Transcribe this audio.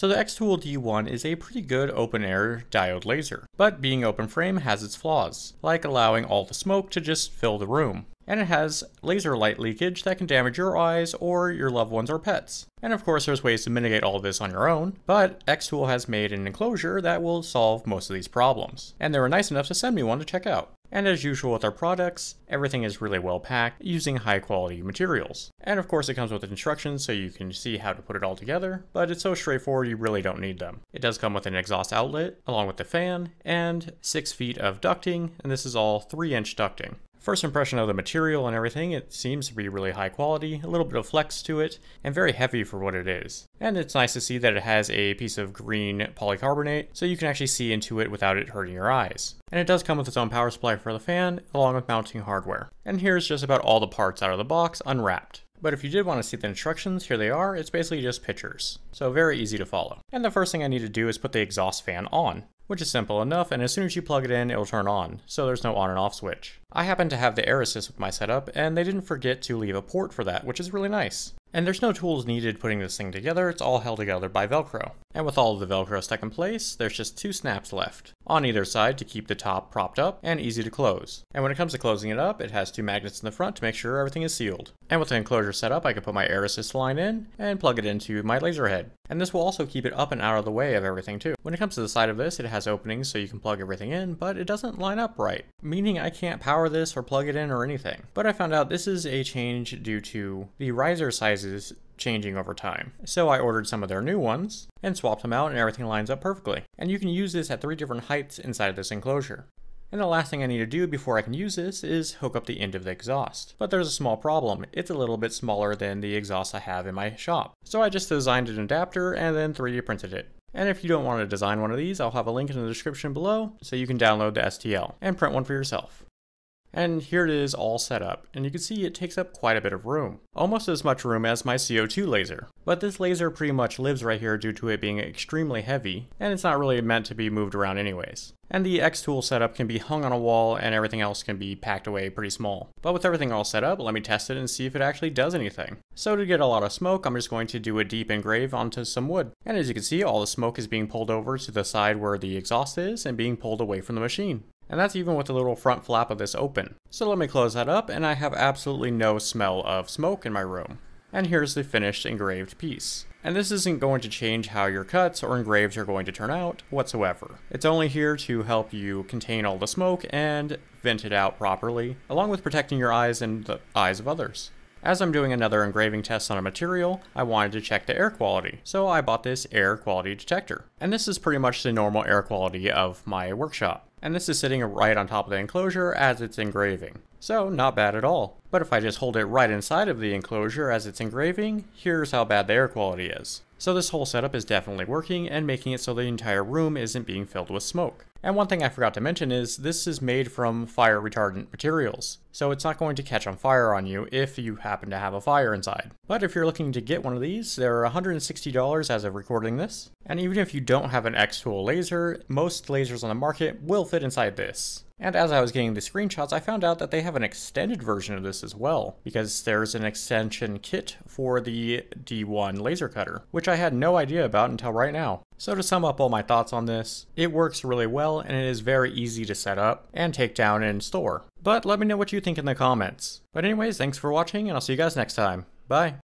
So the Xtool D1 is a pretty good open air diode laser, but being open frame has its flaws, like allowing all the smoke to just fill the room and it has laser light leakage that can damage your eyes or your loved ones or pets. And of course there's ways to mitigate all this on your own, but Xtool has made an enclosure that will solve most of these problems. And they were nice enough to send me one to check out. And as usual with our products, everything is really well packed using high quality materials. And of course it comes with instructions so you can see how to put it all together, but it's so straightforward you really don't need them. It does come with an exhaust outlet, along with the fan, and 6 feet of ducting, and this is all 3 inch ducting. First impression of the material and everything, it seems to be really high quality, a little bit of flex to it, and very heavy for what it is. And it's nice to see that it has a piece of green polycarbonate, so you can actually see into it without it hurting your eyes. And it does come with its own power supply for the fan, along with mounting hardware. And here's just about all the parts out of the box unwrapped. But if you did want to see the instructions, here they are. It's basically just pictures. So very easy to follow. And the first thing I need to do is put the exhaust fan on which is simple enough, and as soon as you plug it in, it'll turn on, so there's no on and off switch. I happen to have the air assist with my setup, and they didn't forget to leave a port for that, which is really nice. And there's no tools needed putting this thing together, it's all held together by Velcro. And with all of the Velcro stuck in place, there's just two snaps left, on either side to keep the top propped up and easy to close. And when it comes to closing it up, it has two magnets in the front to make sure everything is sealed. And with the enclosure set up, I can put my air assist line in and plug it into my laser head. And this will also keep it up and out of the way of everything too. When it comes to the side of this, it has openings so you can plug everything in, but it doesn't line up right, meaning I can't power this or plug it in or anything. But I found out this is a change due to the riser sizes changing over time. So I ordered some of their new ones and swapped them out and everything lines up perfectly. And you can use this at three different heights inside this enclosure. And the last thing I need to do before I can use this is hook up the end of the exhaust. But there's a small problem, it's a little bit smaller than the exhaust I have in my shop. So I just designed an adapter and then 3D printed it. And if you don't want to design one of these, I'll have a link in the description below so you can download the STL and print one for yourself. And here it is all set up, and you can see it takes up quite a bit of room. Almost as much room as my CO2 laser. But this laser pretty much lives right here due to it being extremely heavy, and it's not really meant to be moved around anyways. And the X-Tool setup can be hung on a wall and everything else can be packed away pretty small. But with everything all set up, let me test it and see if it actually does anything. So to get a lot of smoke, I'm just going to do a deep engrave onto some wood. And as you can see, all the smoke is being pulled over to the side where the exhaust is and being pulled away from the machine and that's even with the little front flap of this open. So let me close that up, and I have absolutely no smell of smoke in my room. And here's the finished engraved piece. And this isn't going to change how your cuts or engraves are going to turn out whatsoever. It's only here to help you contain all the smoke and vent it out properly, along with protecting your eyes and the eyes of others. As I'm doing another engraving test on a material, I wanted to check the air quality, so I bought this air quality detector. And this is pretty much the normal air quality of my workshop and this is sitting right on top of the enclosure as it's engraving. So not bad at all. But if I just hold it right inside of the enclosure as it's engraving, here's how bad the air quality is. So this whole setup is definitely working and making it so the entire room isn't being filled with smoke. And one thing I forgot to mention is this is made from fire retardant materials, so it's not going to catch on fire on you if you happen to have a fire inside. But if you're looking to get one of these, they're $160 as of recording this. And even if you don't have an Xtool laser, most lasers on the market will fit inside this. And as I was getting the screenshots, I found out that they have an extended version of this as well, because there's an extension kit for the D1 laser cutter, which I had no idea about until right now. So to sum up all my thoughts on this, it works really well and it is very easy to set up and take down and store. But let me know what you think in the comments. But anyways, thanks for watching and I'll see you guys next time. Bye!